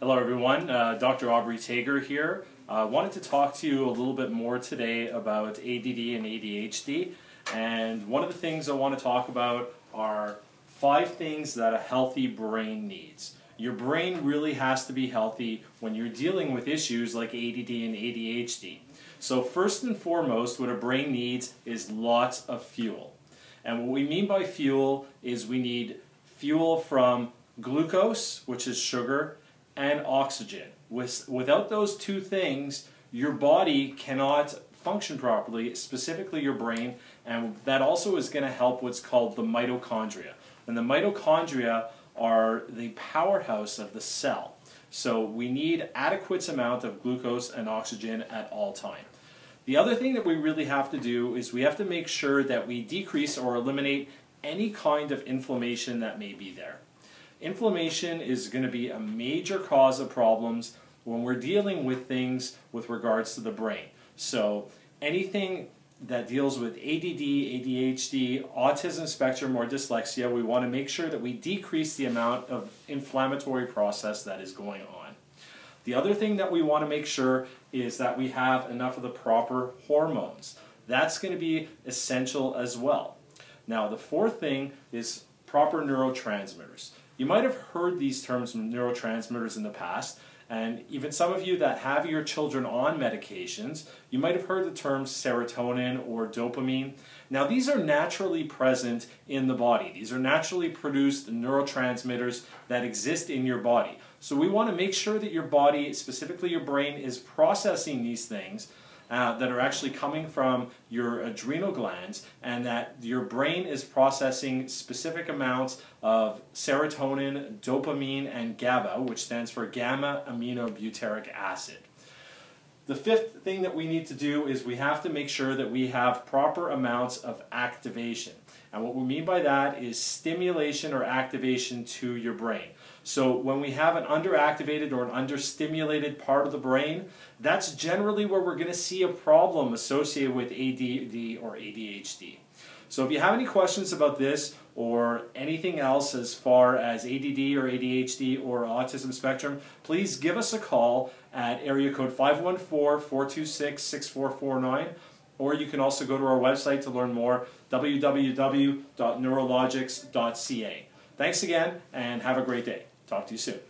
Hello, everyone. Uh, Dr. Aubry Tager here. I uh, wanted to talk to you a little bit more today about ADD and ADHD. And one of the things I want to talk about are five things that a healthy brain needs. Your brain really has to be healthy when you're dealing with issues like ADD and ADHD. So, first and foremost, what a brain needs is lots of fuel. And what we mean by fuel is we need fuel from glucose, which is sugar, and oxygen. With, without those two things, your body cannot function properly, specifically your brain, and that also is going to help what's called the mitochondria. And the mitochondria are the powerhouse of the cell. So we need adequate amount of glucose and oxygen at all time. The other thing that we really have to do is we have to make sure that we decrease or eliminate any kind of inflammation that may be there. Inflammation is going to be a major cause of problems when we're dealing with things with regards to the brain. So anything that deals with ADD, ADHD, autism spectrum, or dyslexia, we want to make sure that we decrease the amount of inflammatory process that is going on. The other thing that we want to make sure is that we have enough of the proper hormones. That's going to be essential as well. Now, the fourth thing is proper neurotransmitters. You might have heard these terms from neurotransmitters in the past, and even some of you that have your children on medications, you might have heard the terms serotonin or dopamine. Now, these are naturally present in the body. These are naturally produced neurotransmitters that exist in your body. So, we want to make sure that your body, specifically your brain, is processing these things uh, that are actually coming from your adrenal glands and that your brain is processing specific amounts of serotonin, dopamine, and GABA, which stands for gamma aminobutyric acid. The fifth thing that we need to do is we have to make sure that we have proper amounts of activation. And what we mean by that is stimulation or activation to your brain. So when we have an underactivated or an understimulated part of the brain, that's generally where we're going to see a problem associated with ADD or ADHD. So if you have any questions about this or anything else as far as ADD or ADHD or autism spectrum, please give us a call at area code 514-426-6449 or you can also go to our website to learn more, www.neurologix.ca. Thanks again and have a great day. Talk to you soon.